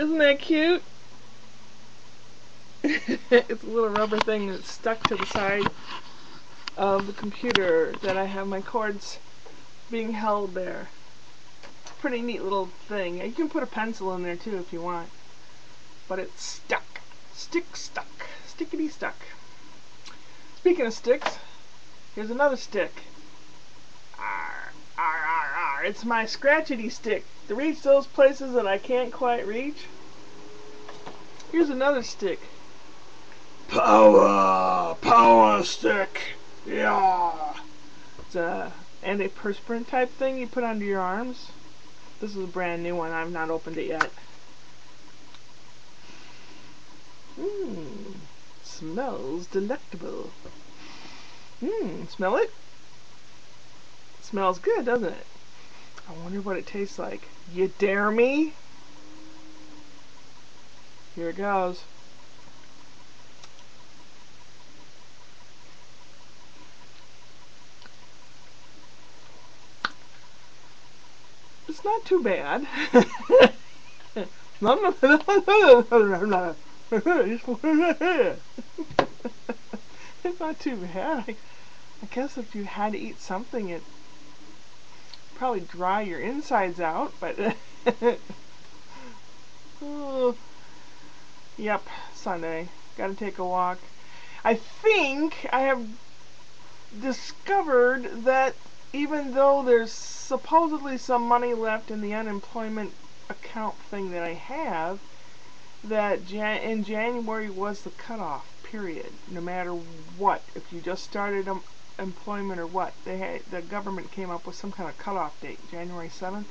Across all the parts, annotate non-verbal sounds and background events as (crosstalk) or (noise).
Isn't that cute? (laughs) it's a little rubber thing that's stuck to the side of the computer that I have my cords being held there. Pretty neat little thing. You can put a pencil in there too if you want. But it's stuck. Stick stuck. Stickety stuck. Speaking of sticks, here's another stick. It's my scratchety stick to reach those places that I can't quite reach. Here's another stick. Power! Power stick! Yeah! It's a antiperspirant type thing you put under your arms. This is a brand new one. I've not opened it yet. Mmm. Smells delectable. Mmm. Smell it? Smells good, doesn't it? I wonder what it tastes like. You dare me? Here it goes. It's not too bad. (laughs) it's not too bad. I, I guess if you had to eat something, it probably dry your insides out, but (laughs) oh, yep, Sunday. Gotta take a walk. I think I have discovered that even though there's supposedly some money left in the unemployment account thing that I have, that Jan in January was the cutoff period. No matter what, if you just started employment or what, they had the government came up with some kind of cutoff date, January seventh,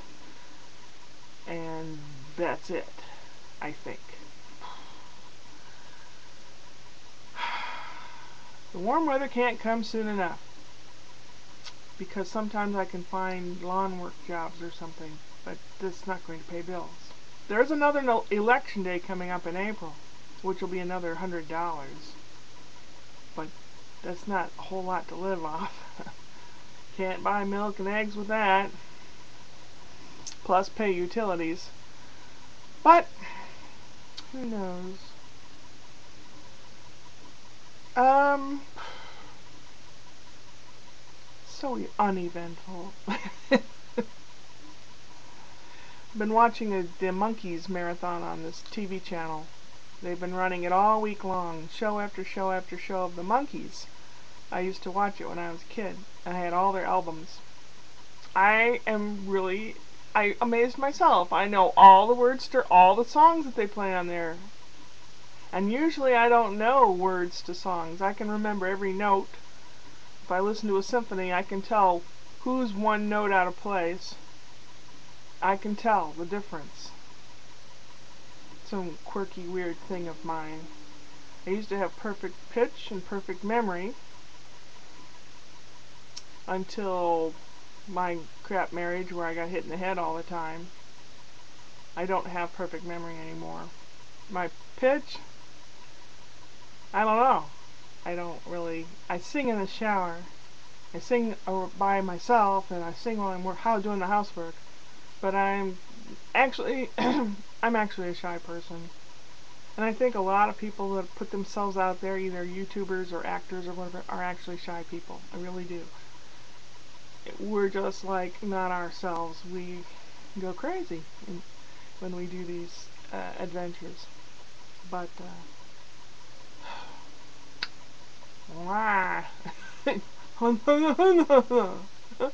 and that's it. I think. (sighs) The warm weather can't come soon enough because sometimes I can find lawn work jobs or something, but that's not going to pay bills. There's another no election day coming up in April, which will be another hundred dollars. But that's not a whole lot to live off. (laughs) Can't buy milk and eggs with that. Plus pay utilities. But, who knows? Um, so uneventful. (laughs) been watching a, the Monkees marathon on this TV channel. They've been running it all week long, show after show after show of the Monkees. I used to watch it when I was a kid. I had all their albums. I am really, I amazed myself. I know all the words to all the songs that they play on there. And usually I don't know words to songs. I can remember every note. If I listen to a symphony, I can tell who's one note out of place. I can tell the difference. Some quirky, weird thing of mine. I used to have perfect pitch and perfect memory until my crap marriage where I got hit in the head all the time. I don't have perfect memory anymore. My pitch, I don't know. I don't really, I sing in the shower. I sing by myself and I sing while I'm doing the housework but I'm actually (clears throat) I'm actually a shy person. And I think a lot of people that put themselves out there, either YouTubers or actors or whatever, are actually shy people. I really do. We're just like not ourselves. We go crazy when we do these uh, adventures. But uh, (laughs)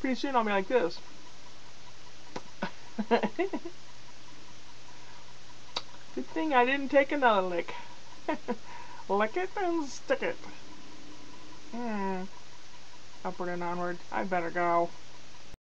Pretty soon I'll be like this. (laughs) Good thing I didn't take another lick. (laughs) lick it and stick it. Hmm. Upward and onward. I better go.